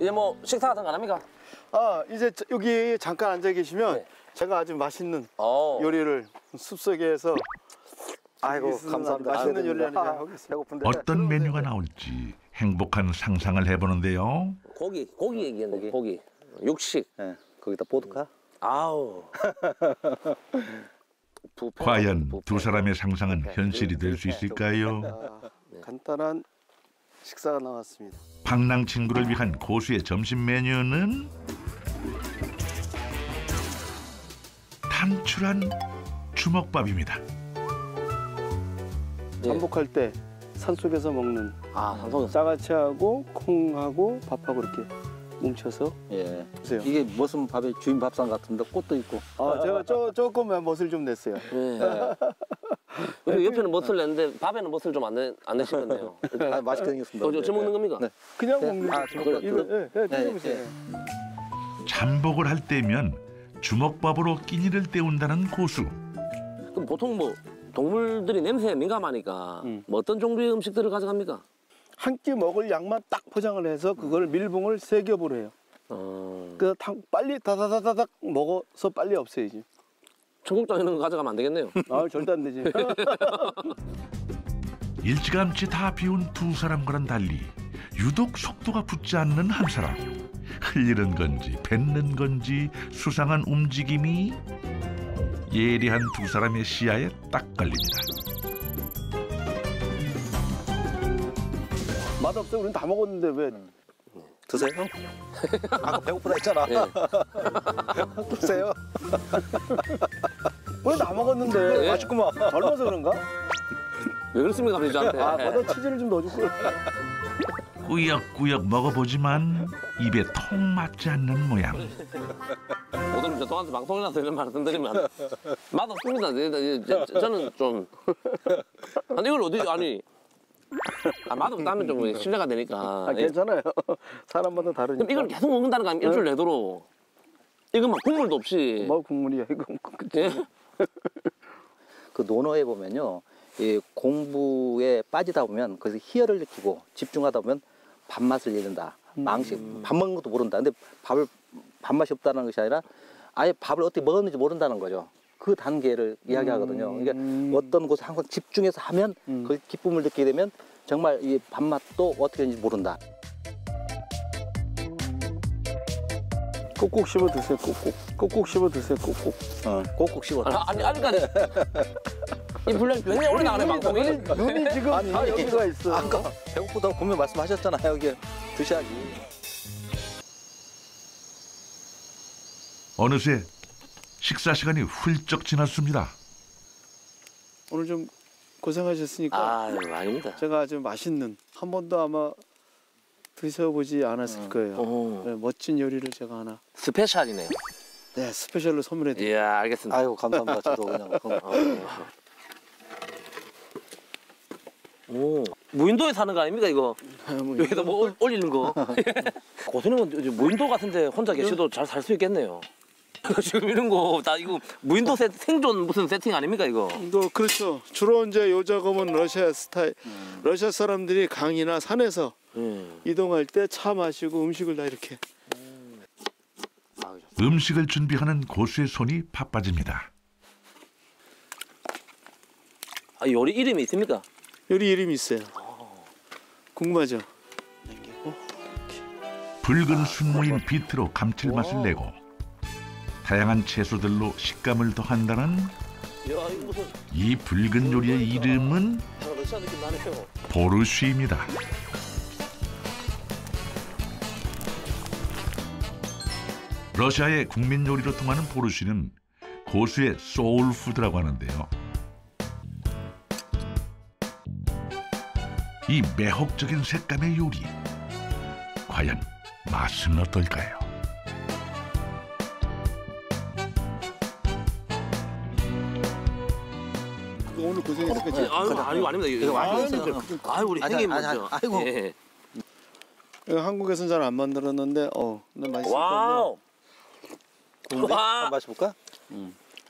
이제 뭐 식사 같은 거 안 합니까? 아 이제 저- 여기 잠깐 앉아 계시면 네. 제가 아주 맛있는 어. 요리를 숲속에서 아이고 감사합니다. 맛있는 아이고, 요리를 아, 하나 하겠습니다. 배고픈데. 어떤 메뉴가 나올지 행복한 상상을 해보는데요. 고기, 고기 얘기했는데 고기. 육식. 예, 거기다 보드카. 아우. 부패. 과연 부패. 두 사람의 상상은 현실이 될 수 있을까요? 아, 간단한 식사가 나왔습니다. 방랑 친구를 위한 고수의 점심 메뉴는 단출한 주먹밥입니다. 예. 잠복할 때 산속에서 먹는 아, 산속에서. 짜가치하고 콩하고 밥하고 이렇게 뭉쳐서 예. 드세요. 이게 무슨 밥에 주인 밥상 같은데 꽃도 있고. 아 제가 조, 조금 멋을 좀 냈어요. 예. 옆에는 멋을 냈는데 밥에는 멋을 좀 안 안 내시겠네요. 아, 맛있게 생겼습니다. 어, 저, 저 먹는 겁니까? 네. 그냥 네. 먹는 아, 거. 그래, 이거 예, 예, 네, 드셔보세요. 잠복을 할 때면 주먹밥으로 끼니를 때운다는 고수. 그럼 보통 뭐 동물들이 냄새에 민감하니까 음. 뭐 어떤 종류의 음식들을 가져갑니까? 한 끼 먹을 양만 딱 포장을 해서 그걸 밀봉을 세 겹으로 해요. 어... 그래서 탕 빨리 다다다다닥 먹어서 빨리 없애야지. 청국장 이런 거 가져가면 안 되겠네요. 아 절대 안 되지. 일찌감치 다 비운 두 사람과는 달리 유독 속도가 붙지 않는 한 사람. 흘리는 건지 뱉는 건지 수상한 움직임이 예리한 두 사람의 시야에 딱 걸립니다. 맛없어. 우린 다 먹었는데 왜? 드세요. 아까 배고프다 했잖아. 예. 드세요. 다 먹었는데. 예. 맛있구만. 젊어서 그런가? 왜 그렇습니까, 갑자기 저한테? 아, 버터 치즈를 좀 넣어줄 걸. 꾸역꾸역 먹어보지만 입에 통 맞지 않는 모양. 오늘 저 또한테 방송에 나서 이런 말씀 드리면 맛없습니다. 네, 네, 저, 저, 저는 좀 아니 이걸 어디 아니 아, 맛없다면 좀 신뢰가 되니까. 아, 괜찮아요. 사람마다 다르니까. 그럼 이걸 계속 먹는다는 거 아니면 일주일 내도록 이건 막 국물도 없이 뭐 국물이야 이거. 예? 그 논어에 보면요. 이 공부에 빠지다 보면 거기서 희열을 느끼고 집중하다 보면 밥맛을 잃는다. 망식, 밥 먹는 것도 모른다. 근데 밥을 밥맛이 없다는 것이 아니라 아예 밥을 어떻게 먹었는지 모른다는 거죠. 그 단계를 이야기하거든요. 그러니까 어떤 곳에 항상 집중해서 하면 음. 그 기쁨을 느끼게 되면 정말 이 밥맛도 어떻게 되는지 모른다. 꼭꼭 씹어 드세요. 꼭꼭. 꼭꼭 씹어 드세요. 꼭꼭. 어, 꼭꼭 씹어. 아니 아직까지 이 분량이 굉장히 오래 나가네 방송이. 눈이 지금 아니, 다 여기가 있어. 아까 배고프다고 분명 말씀하셨잖아요. 이게 드셔야지. 어느새 식사 시간이 훌쩍 지났습니다. 오늘 좀 고생하셨으니까 아유 아닙니다. 제가 아주 맛있는 한 번도 아마 드셔보지 않았을 거예요. 오, 네, 멋진 요리를 제가 하나 스페셜이네요. 네 스페셜로 선물해 드릴게요. 이야 알겠습니다. 아이고 감사합니다. 저도 그냥 그럼 오 무인도에 사는 거 아닙니까 이거? 아, 뭐 여기다 뭐 올- 올리는 거. 고수님은 이제 무인도 같은데 혼자 계셔도 잘 살 수 있겠네요. 지금 이런 거 다 이거 무인도 세, 생존 무슨 세팅 아닙니까 이거? 또 그렇죠. 주로 이제 요 작업은 러시아 스타일. 러시아 사람들이 강이나 산에서 음. 이동할 때 차 마시고 음식을 다 이렇게. 음식을 준비하는 고수의 손이 바빠집니다. 아, 요리 이름이 있습니까? 요리 이름이 있어요. 궁금하죠? 붉은 순무인 비트로 감칠맛을 내고 다양한 채소들로 식감을 더한다는 이 붉은 요리의 이름은. 보르쉬입니다. 러시아의 국민 요리로 통하는 보르쉬는 고수의 soul food라고 하는데요. 이 매혹적인 색감의 요리 과연 맛은 어떨까요? 오늘 고생했을 거지. 아유 아니고 아닙니다. 이거 많이 아유, 했어요. 아유 우리 아니, 형님 아니, 아니, 먼저. 아이고. 예. 이거 한국에서는 잘 안 만들었는데 어, 나 맛있을 wow. 좋은데? 와. 한번 마셔볼까?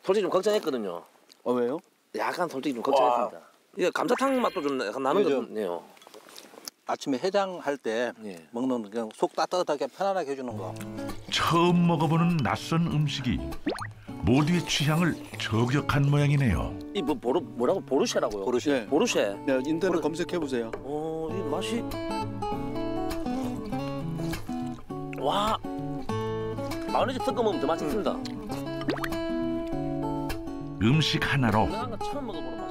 솔직히 좀 걱정했거든요. 건데. 어 왜요? 약간 솔직히 좀 걱정했습니다. 이게 감자탕 맛도 좀 약간 나는 그죠? 거네요. 아침에 해장할 때 예. 먹는 그냥 속 따뜻하게 편안하게 해주는 거. 처음 먹어보는 낯선 음식이 모두의 취향을 저격한 모양이네요. 이 뭐 보루 뭐라고 보르쉐라고요? 보르쉐. 네. 보르쉐. 네, 인터넷 검색해 보세요. 어, 이 맛이 와 마요네즈 섞어 먹으면 더 맛있습니다. 음식 하나로.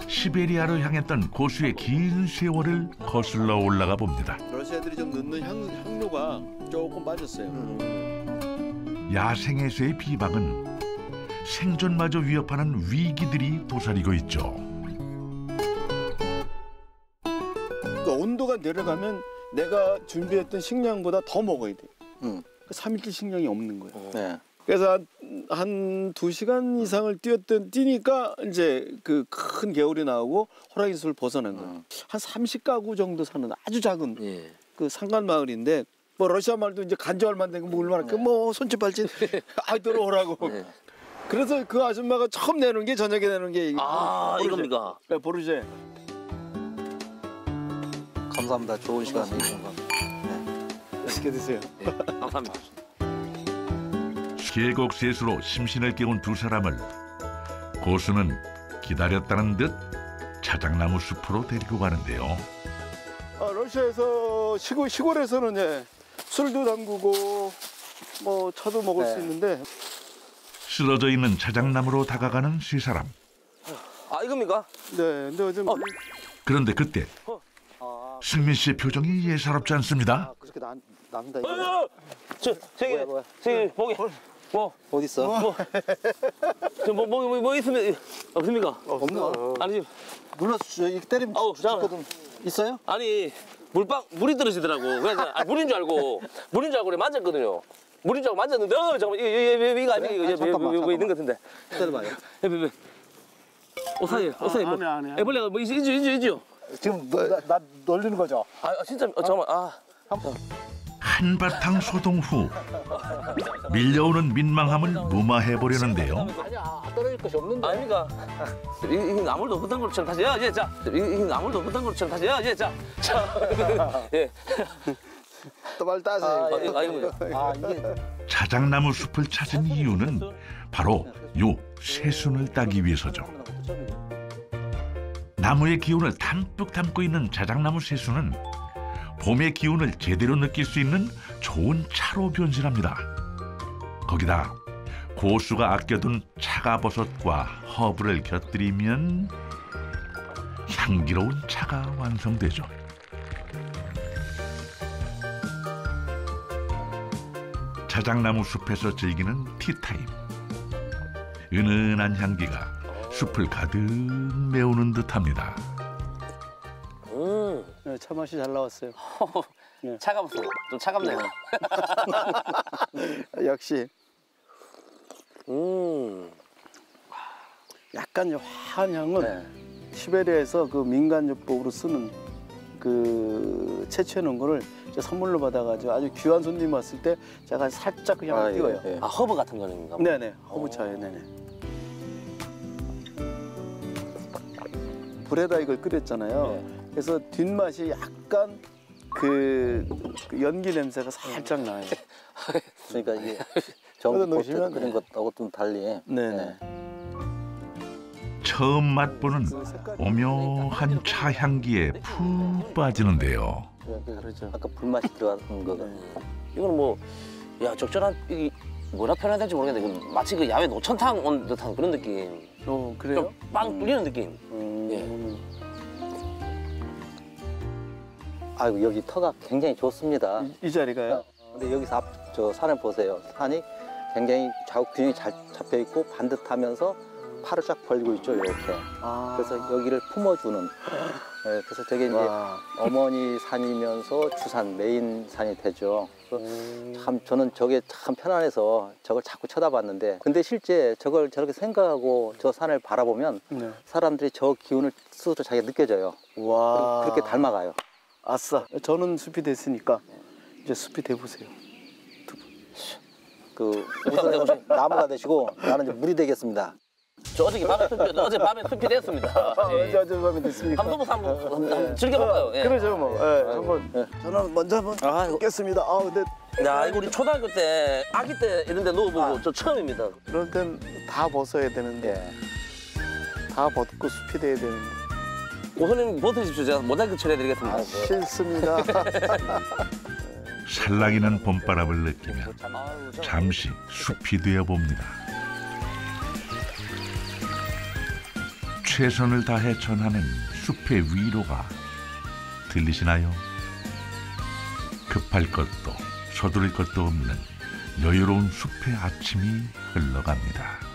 시베리아로 향했던 고수의 긴 세월을 거슬러 올라가 봅니다. 러시아 애들이 좀 넣는 향, 향료가 조금 빠졌어요. 야생에서의 비박은 생존마저 위협하는 위기들이 도사리고 있죠. 그 온도가 내려가면 내가 준비했던 식량보다 더 먹어야 돼. 음. 그 3일째 식량이 없는 거예요. 네. 그래서 한 두 시간 이상을 뛰었던 뛰니까 이제 그 큰 개울이 나오고 호랑이 숲을 벗어난 거예요. 음. 한 30가구 정도 사는 아주 작은 예. 그 상간 마을인데 뭐 러시아 말도 이제 간지 얼마 안 되고 뭐 얼마나 네. 그뭐 손짓 발짓 아 들어오라고. 네. 그래서 그 아줌마가 처음 내는 게 저녁에 내는 게. 아 보르제. 이겁니까? 네, 보르제. 감사합니다. 좋은 시간 거. 맛있게 드세요. 예. 감사합니다. 계곡 세수로 심신을 깨운 두 사람을 고수는 기다렸다는 듯 자작나무 숲으로 데리고 가는데요. 아, 러시아에서 시골 시골에서는 예, 술도 담그고 뭐 차도 먹을 네. 수 있는데 쓰러져 있는 자작나무로 다가가는 세 사람. 아 이겁니까? 네, 근데 요즘 어. 그런데 그때 아, 승민 씨의 표정이 예사롭지 않습니다. 그렇게 나, 남다 이거. 어, 저 저기 뭐야, 뭐야? 저기 목이 뭐 어디 있어? 뭐, 뭐, 뭐, 뭐 있으면 없습니까? 없나? 아니 지금 눌러서 이렇게 때리면 아우. 죽거든. 있어요? 아니 물방 물이 떨어지더라고. 그래서 아, 물인 줄 알고 물인 줄 알고 그래 만졌거든요. 물인 줄 알고 만졌는데 어 잠깐만 이거 이거 이거 이거 아니야 이거 아, 이거 있는 것 같은데. 여기 여기 옷사이 옷사이 뭐. 애벌레가 뭐 있지 있지 있지 있죠. 지금 너, 나, 나 놀리는 거죠? 아 아, 진짜 어, 잠깐만 아 한바탕 소동 후 밀려오는 민망함을 무마해 보려는데요. 아니야 떨어질 것이 없는데. 아닙니까? 이게, 이게 나물도 없던 것처럼 다시 야, 예, 자. 이게, 이게 나물도 없던 것처럼 다시 야, 예, 자. 자. 예. 또말 따세요. 아, 예, 아, 아 이게 자작나무 숲을 찾은 이유는 바로 요 새순을 따기 위해서죠. 나무의 기운을 담뿍 담고 있는 자작나무 새순은 봄의 기운을 제대로 느낄 수 있는 좋은 차로 변신합니다. 거기다 고수가 아껴둔 차가버섯과 허브를 곁들이면 향기로운 차가 완성되죠. 자작나무 숲에서 즐기는 티타임. 은은한 향기가 숲을 가득 메우는 듯합니다. 음. 네, 차 맛이 잘 나왔어요. 차가웠어. 좀 차갑네요. 역시 음. 약간 화한 향은 네. 시베리아에서 그 민간요법으로 쓰는 그 채취해 놓은 거를 선물로 받아가지고 아주 귀한 손님 왔을 때 제가 살짝 그 향을 아, 예, 띄워요. 예. 아, 허브 같은 거는가? 봐. 네네 허브차에 네네. 불에다 이걸 끓였잖아요. 그래서 뒷맛이 약간 그, 그 연기 냄새가 살짝 나요. 그러니까 이게 넣으시면 그런 것하고 좀 달리. 네 네. 처음 맛보는 오묘한 차 향기에 푹 빠지는데요. 다르죠. 아까 불맛이 들어가는 거가. 이거는 뭐, 야, 적절한, 이, 뭐라 표현해야 될지 모르겠는데, 그 마치 그 야외 노천탕 온 듯한 그런 느낌. 어 그래요? 좀빵 뚫리는 느낌. 음. 아이고 여기 터가 굉장히 좋습니다. 이, 이 자리가요? 근데 여기서 앞 저 산을 보세요. 산이 굉장히 좌우 균형이 잘 잡혀 있고 반듯하면서 팔을 쫙 벌리고 있죠 이렇게. 아. 그래서 여기를 품어주는. 예, 그래서 저게 이제 와. 어머니 산이면서 주산 메인 산이 되죠. 음. 참 저는 저게 참 편안해서 저걸 자꾸 쳐다봤는데 근데 실제 저걸 저렇게 생각하고 저 산을 바라보면 네. 사람들이 저 기운을 스스로 자기가 느껴져요. 와. 그렇게 닮아가요. 아싸. 저는 숲이 됐으니까 이제 숲이 돼 보세요. 그 우선 나무가 되시고 나는 이제 물이 되겠습니다. 저 어저께 밤에 투표, 어제 밤에 투표됐습니다. 아, 예. 어제 어제 밤에 됐습니까? 한번, 한번, 한번 즐겨볼까요? 예. 그러죠 뭐. 예, 한번 저는 먼저 한번 아이고. 먹겠습니다. 아 근데 야, 이거 우리 초등학교 때, 아기 때 이런 데 넣어보고 아. 저 처음입니다. 그럴 땐 다 벗어야 되는데 예. 다 벗고 숲이 돼야 되는데 고선님 버티십시오. 제가 모자이크 처리해드리겠습니다. 아, 싫습니다. 살랑이는 봄바람을 느끼며 잠시 숲이 되어 봅니다. 최선을 다해 전하는 숲의 위로가 들리시나요? 급할 것도 서두를 것도 없는 여유로운 숲의 아침이 흘러갑니다.